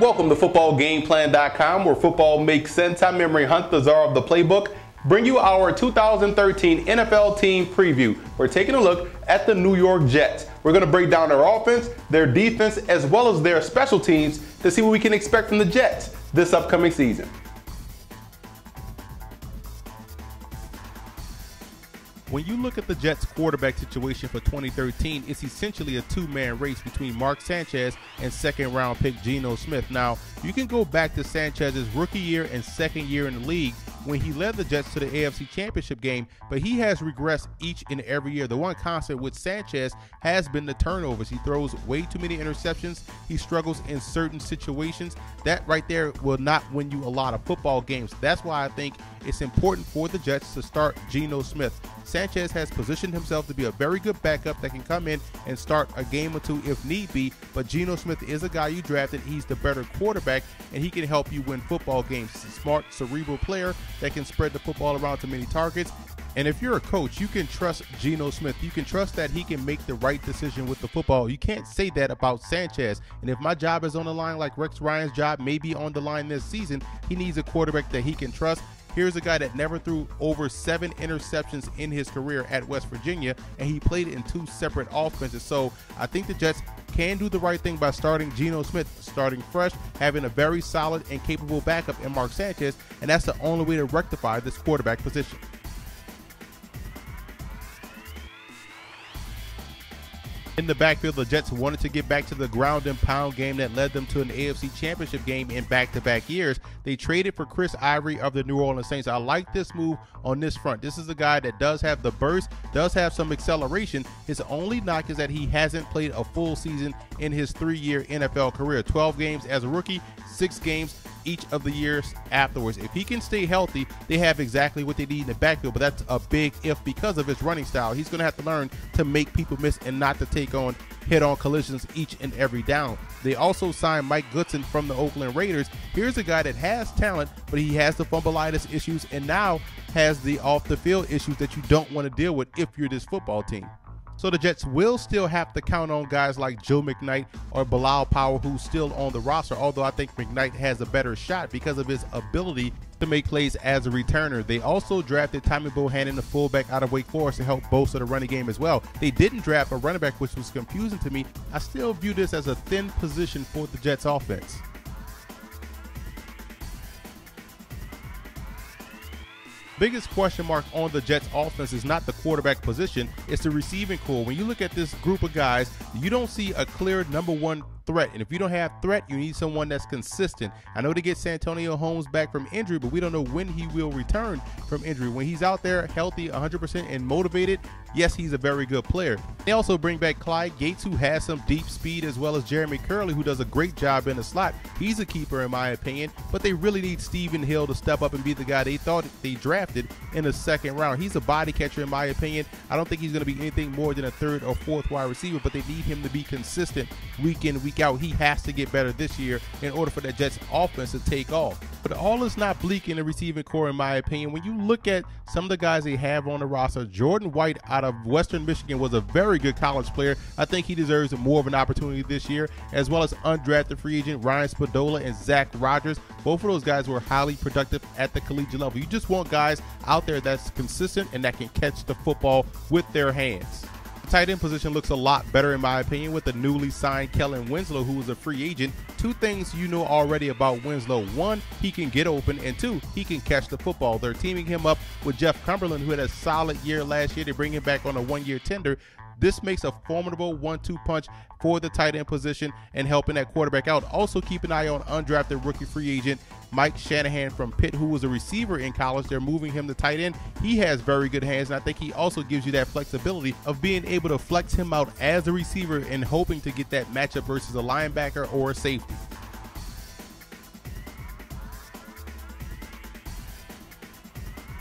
Welcome to FootballGamePlan.com, where football makes sense. I'm Emory Hunt, the czar of the playbook. Bring you our 2013 NFL team preview. We're taking a look at the New York Jets. We're going to break down their offense, their defense, as well as their special teams to see what we can expect from the Jets this upcoming season. When you look at the Jets quarterback situation for 2013, it's essentially a two-man race between Mark Sanchez and second-round pick Geno Smith. Now, you can go back to Sanchez's rookie year and second year in the league when he led the Jets to the AFC Championship game, but he has regressed each and every year. The one constant with Sanchez has been the turnovers. He throws way too many interceptions. He struggles in certain situations. That right there will not win you a lot of football games. That's why I think it's important for the Jets to start Geno Smith. Sanchez has positioned himself to be a very good backup that can come in and start a game or two if need be, but Geno Smith is a guy you drafted. He's the better quarterback, and he can help you win football games. He's a smart, cerebral player that can spread the football around to many targets. And if you're a coach, you can trust Geno Smith. You can trust that he can make the right decision with the football. You can't say that about Sanchez. And if my job is on the line, like Rex Ryan's job may be on the line this season, he needs a quarterback that he can trust. Here's a guy that never threw over seven interceptions in his career at West Virginia, and he played in two separate offenses. So I think the Jets can do the right thing by starting Geno Smith, starting fresh, having a very solid and capable backup in Mark Sanchez, and that's the only way to rectify this quarterback position. The backfield, the Jets wanted to get back to the ground and pound game that led them to an AFC championship game in back to back years. They traded for Chris Ivory of the New Orleans Saints. I like this move on this front. This is a guy that does have the burst, does have some acceleration. His only knock is that he hasn't played a full season in his three year NFL career 12 games as a rookie, six games each of the years afterwards. If he can stay healthy, they have exactly what they need in the backfield. But that's a big if because of his running style. He's going to have to learn to make people miss and not to take on head on collisions each and every down. They also signed Mike Goodson from the Oakland Raiders. Here's a guy that has talent, but he has the fumbleitis issues and now has the off the field issues that you don't want to deal with if you're this football team. So the Jets will still have to count on guys like Joe McKnight or Bilal Powell, who's still on the roster, although I think McKnight has a better shot because of his ability to make plays as a returner. They also drafted Tommy Bohanon, the fullback out of Wake Forest, to help bolster the running game as well. They didn't draft a running back, which was confusing to me. I still view this as a thin position for the Jets offense. Biggest question mark on the Jets offense is not the quarterback position, it's the receiving corps. When you look at this group of guys, you don't see a clear number one threat. And if you don't have threat, you need someone that's consistent. I know they get Santonio Holmes back from injury, but we don't know when he will return from injury. When he's out there healthy, 100% and motivated, yes, he's a very good player. They also bring back Clyde Gates, who has some deep speed, as well as Jeremy Kerley, who does a great job in the slot. He's a keeper, in my opinion, but they really need Stephen Hill to step up and be the guy they thought they drafted in the second round. He's a body catcher, in my opinion. I don't think he's going to be anything more than a third or fourth wide receiver, but they need him to be consistent week in, week out. He has to get better this year in order for the Jets offense to take off. But all is not bleak in the receiving corps, in my opinion. When you look at some of the guys they have on the roster, Jordan White out of Western Michigan was a very good college player. I think he deserves more of an opportunity this year, as well as undrafted free agent Ryan Spadola and Zach Rogers. Both of those guys were highly productive at the collegiate level. You just want guys out there that's consistent and that can catch the football with their hands tight end position looks a lot better, in my opinion, with the newly signed Kellen Winslow, who is a free agent. Two things you know already about Winslow one, he can get open, and two, he can catch the football. They're teaming him up with Jeff Cumberland, who had a solid year last year. They bring him back on a one year tender. This makes a formidable one-two punch for the tight end position and helping that quarterback out. Also, keep an eye on undrafted rookie free agent Mike Shanahan from Pitt, who was a receiver in college. They're moving him to tight end. He has very good hands, and I think he also gives you that flexibility of being able to flex him out as a receiver and hoping to get that matchup versus a linebacker or a safety.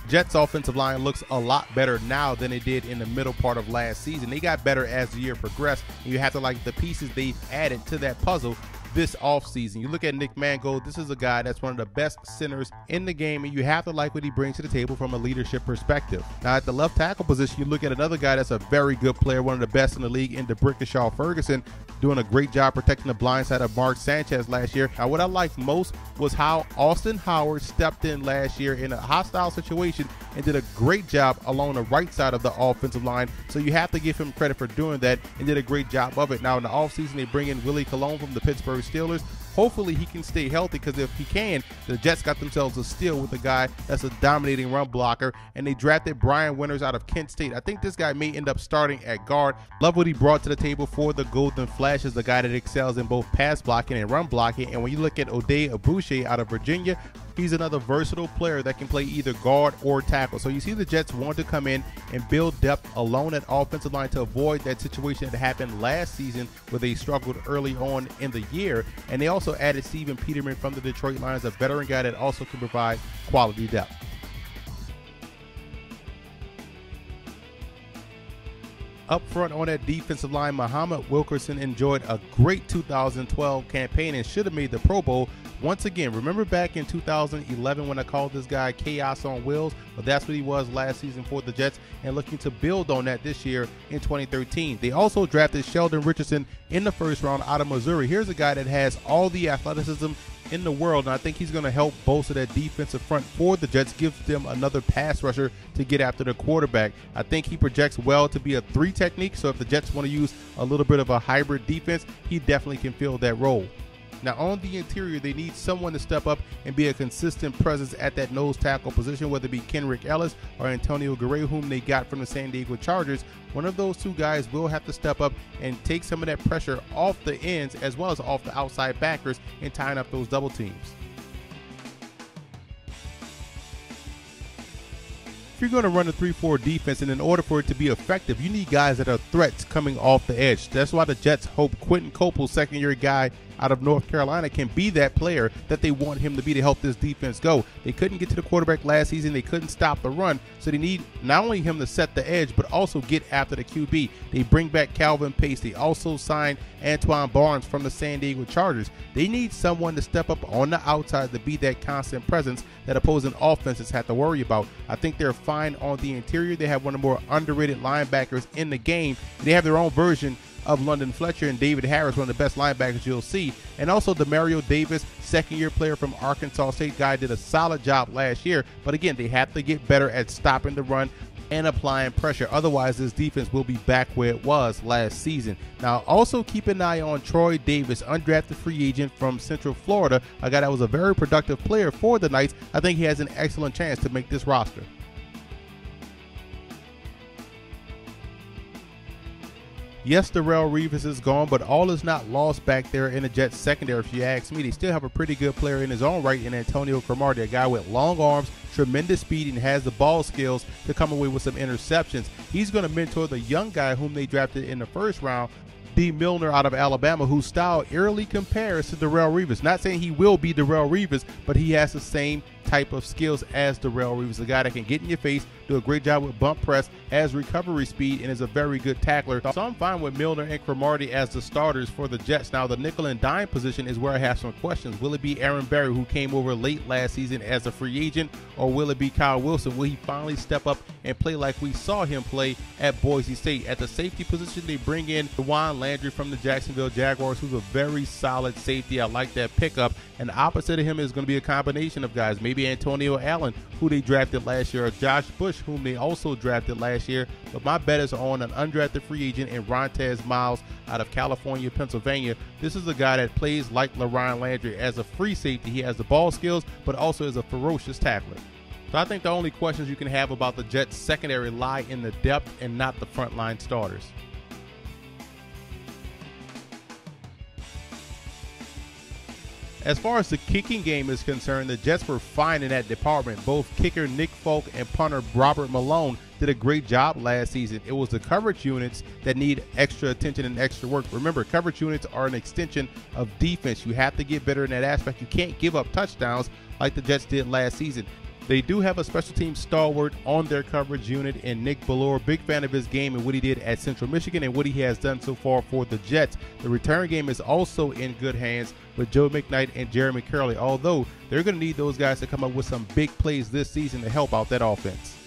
Jets offensive line looks a lot better now than it did in the middle part of last season. They got better as the year progressed. And you have to like the pieces they've added to that puzzle this offseason. You look at Nick Mangold, this is a guy that's one of the best centers in the game, and you have to like what he brings to the table from a leadership perspective. Now, at the left tackle position, you look at another guy that's a very good player, one of the best in the league, in D'Brickashaw Ferguson, doing a great job protecting the blind side of Mark Sanchez last year. Now, what I liked most was how Austin Howard stepped in last year in a hostile situation and did a great job along the right side of the offensive line. So you have to give him credit for doing that and did a great job of it. Now, in the offseason, they bring in Willie Colon from the Pittsburgh Steelers. Hopefully, he can stay healthy because if he can, the Jets got themselves a steal with a guy that's a dominating run blocker. And they drafted Brian Winters out of Kent State. I think this guy may end up starting at guard. Love what he brought to the table for the Golden Flash as a guy that excels in both pass blocking and run blocking. And when you look at Oday Aboushi out of Virginia, he's another versatile player that can play either guard or tackle. So you see the Jets want to come in and build depth alone at offensive line to avoid that situation that happened last season where they struggled early on in the year. And they also added Stephen Peterman from the Detroit Lions, a veteran guy that also can provide quality depth. Up front on that defensive line, Muhammad Wilkerson enjoyed a great 2012 campaign and should have made the Pro Bowl, once again, remember back in 2011 when I called this guy Chaos on Wheels? Well, that's what he was last season for the Jets and looking to build on that this year in 2013. They also drafted Sheldon Richardson in the first round out of Missouri. Here's a guy that has all the athleticism in the world, and I think he's going to help bolster that defensive front for the Jets, gives them another pass rusher to get after the quarterback. I think he projects well to be a three technique, so if the Jets want to use a little bit of a hybrid defense, he definitely can fill that role. Now, on the interior, they need someone to step up and be a consistent presence at that nose tackle position, whether it be Kenrick Ellis or Antonio Guerrero, whom they got from the San Diego Chargers. One of those two guys will have to step up and take some of that pressure off the ends as well as off the outside backers and tying up those double teams. if you're going to run a 3-4 defense and in order for it to be effective, you need guys that are threats coming off the edge. That's why the Jets hope Quinton Coples, second year guy out of North Carolina, can be that player that they want him to be to help this defense go. They couldn't get to the quarterback last season. They couldn't stop the run. So they need not only him to set the edge, but also get after the QB. They bring back Calvin Pace. They also signed Antwan Barnes from the San Diego Chargers. They need someone to step up on the outside to be that constant presence that opposing offenses have to worry about. I think they're fine on the interior. They have one of the more underrated linebackers in the game. They have their own version of London Fletcher and David Harris, one of the best linebackers you'll see. And also Demario Davis, second year player from Arkansas State guy, did a solid job last year. But again, they have to get better at stopping the run and applying pressure. Otherwise, this defense will be back where it was last season. Now, also keep an eye on Troy Davis, undrafted free agent from Central Florida, a guy that was a very productive player for the Knights. I think he has an excellent chance to make this roster. Yes, Darrelle Revis is gone, but all is not lost back there in the Jets secondary. If you ask me, they still have a pretty good player in his own right in Antonio Cromartie, a guy with long arms, tremendous speed, and has the ball skills to come away with some interceptions. He's going to mentor the young guy whom they drafted in the first round, Dee Milliner out of Alabama, whose style eerily compares to Darrelle Revis. Not saying he will be Darrelle Revis, but he has the same type of skills as Darrelle Revis, a guy that can get in your face, do a great job with bump press, has recovery speed, and is a very good tackler. So I'm fine with Milliner and Cromartie as the starters for the Jets. Now, the nickel and dime position is where I have some questions. Will it be Aaron Berry, who came over late last season as a free agent, or will it be Kyle Wilson? Will he finally step up and play like we saw him play at Boise State? At the safety position, they bring in Dawan Landry from the Jacksonville Jaguars, who's a very solid safety. I like that pickup. And opposite of him is going to be a combination of guys. Maybe Antonio Allen, who they drafted last year, or Josh Bush, whom they also drafted last year. But my bet is on an undrafted free agent in Rontez Miles out of California, Pennsylvania. This is a guy that plays like LaRon Landry as a free safety. He has the ball skills, but also is a ferocious tackler. So I think the only questions you can have about the Jets secondary lie in the depth and not the frontline starters. As far as the kicking game is concerned, the Jets were fine in that department. Both kicker Nick Folk and punter Robert Malone did a great job last season. It was the coverage units that need extra attention and extra work. Remember, coverage units are an extension of defense. You have to get better in that aspect. You can't give up touchdowns like the Jets did last season. They do have a special team stalwart on their coverage unit in Nick Bellore. Big fan of his game and what he did at Central Michigan and what he has done so far for the Jets. The return game is also in good hands with Joe McKnight and Jeremy Kerley, although they're going to need those guys to come up with some big plays this season to help out that offense.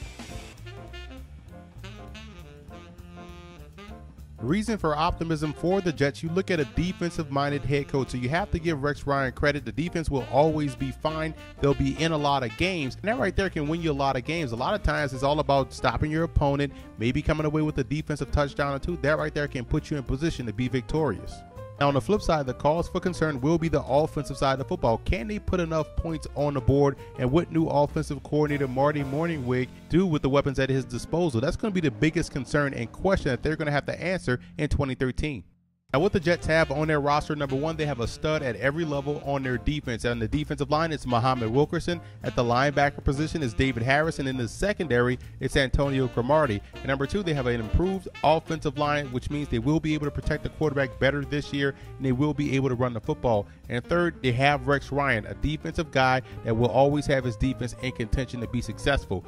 Reason for optimism for the Jets, you look at a defensive minded head coach, so you have to give Rex Ryan credit. The defense will always be fine. They'll be in a lot of games. And that right there can win you a lot of games. A lot of times it's all about stopping your opponent, maybe coming away with a defensive touchdown or two. That right there can put you in position to be victorious. Now, on the flip side, the cause for concern will be the offensive side of the football. Can they put enough points on the board? And what new offensive coordinator Marty Mornhinweg do with the weapons at his disposal? That's going to be the biggest concern and question that they're going to have to answer in 2013. Now, what the Jets have on their roster, number one, they have a stud at every level on their defense. On the defensive line, it's Muhammad Wilkerson. At the linebacker position is David Harrison. And in the secondary, it's Antonio Cromartie. And number two, they have an improved offensive line, which means they will be able to protect the quarterback better this year, and they will be able to run the football. And third, they have Rex Ryan, a defensive guy that will always have his defense in contention to be successful.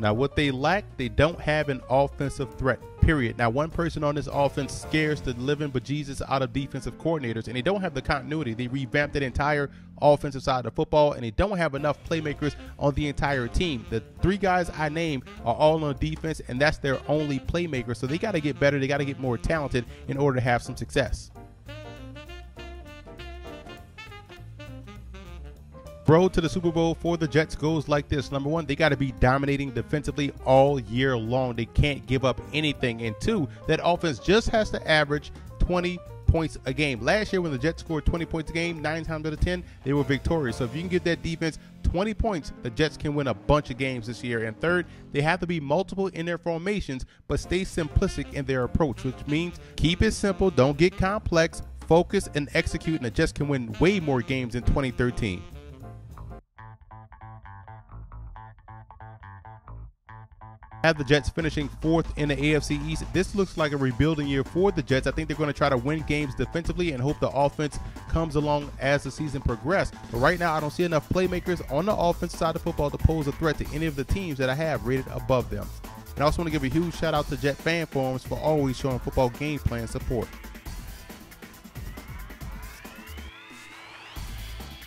Now, what they lack, they don't have an offensive threat, period. Now, one person on this offense scares the living bejesus out of defensive coordinators, and they don't have the continuity. They revamped the entire offensive side of football, and they don't have enough playmakers on the entire team. The three guys I named are all on defense, and that's their only playmaker. So they got to get better. They got to get more talented in order to have some success. Road to the Super Bowl for the Jets goes like this. Number one, they got to be dominating defensively all year long. They can't give up anything. And two, that offense just has to average 20 points a game. Last year, when the Jets scored 20 points a game, nine times out of 10, they were victorious. So if you can get that defense 20 points, the Jets can win a bunch of games this year. And third, they have to be multiple in their formations, but stay simplistic in their approach, which means keep it simple, don't get complex, focus, and execute, and the Jets can win way more games in 2013. Have the Jets finishing fourth in the AFC East. This looks like a rebuilding year for the Jets. I think they're going to try to win games defensively and hope the offense comes along as the season progresses. But right now, I don't see enough playmakers on the offense side of football to pose a threat to any of the teams that I have rated above them. And I also want to give a huge shout out to Jet Fan Forums for always showing football game plan support.